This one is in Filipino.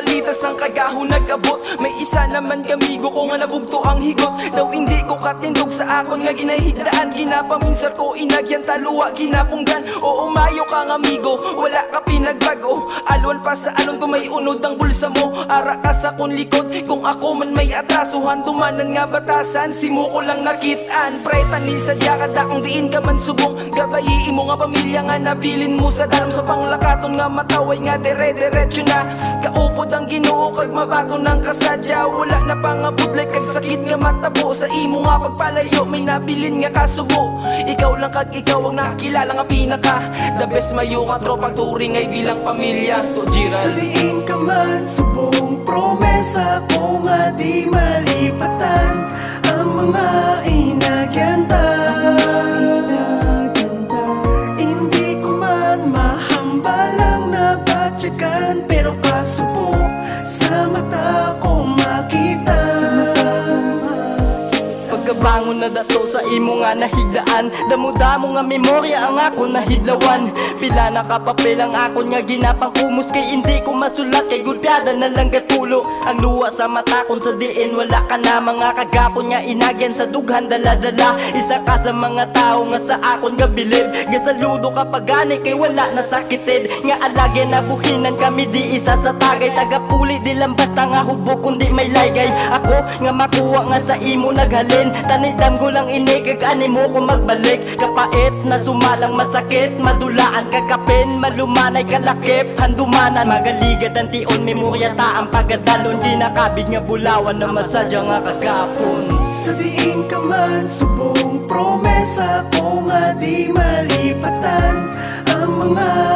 balitas ang kagaho nagabot. May isa naman kamigo ko nga nabugto ang higot. Daw hindi ko katindog sa akon nga ginahigdaan. Ginapaminsar ko inagyan taluwa ginapunggan. O umayo kang amigo wala ka pinagbago. Alwan pa sa alon ko may unod ang bulsa mo. Ara ka sa kon likod kung ako man may atrasuhan Dumanan nga batasan simo ko lang nakitaan Preta ni sadya ka daong diin ka man subong. Gabayiin mo nga pamilya nga nabilin mo sa dalam Sa panglakaton nga mataway nga dere-derecho na Kaupod ang ginoo kag mabato ng kasadya. Wala na pangabudlay kag sakit nga matabo. Sa imo nga pagpalayo may nabilin nga kasubo. Ikaw lang kag ikaw ang nakilala nga pinaka. The best mayo nga tropang turing ay bilang pamilya. To Jiran Sabihin ka man, subong promesa ko nga di malipatan. Ang mga machacan, pero Pagkabangon na dato sa imo nga nahigdaan. Damo-damo nga memorya ang ako nahidlawan. Pila na kapapel ang akon nga ginapang kumus Kay hindi ko masulat kay gulpyada na lang gatulo. Ang luwa sa mata kon sa diin wala ka na Mga kagapon nga inagyan sa dughan dala-dala. Isa ka sa mga tao nga sa akon nga bilib. Gasaludo kapag gani kay wala na sakitid. Nga alagyan na buhinan kami di isa sa tagay. Tagapuli di lang basta nga hubog kundi may laygay. Ako nga makuha nga sa imo naghalin Tanidam ko lang inikig ani mo ko magbalik. Kapait na sumalang masakit Madulaan kakapin malumanay kalakip Handumanan magaligad ang tion Memorya ta ang pagadalon Di nakabig nga bulawan na masadya nga kagapon. Sabihin ka man, subong promesa ko nga di malipatan. Ang mga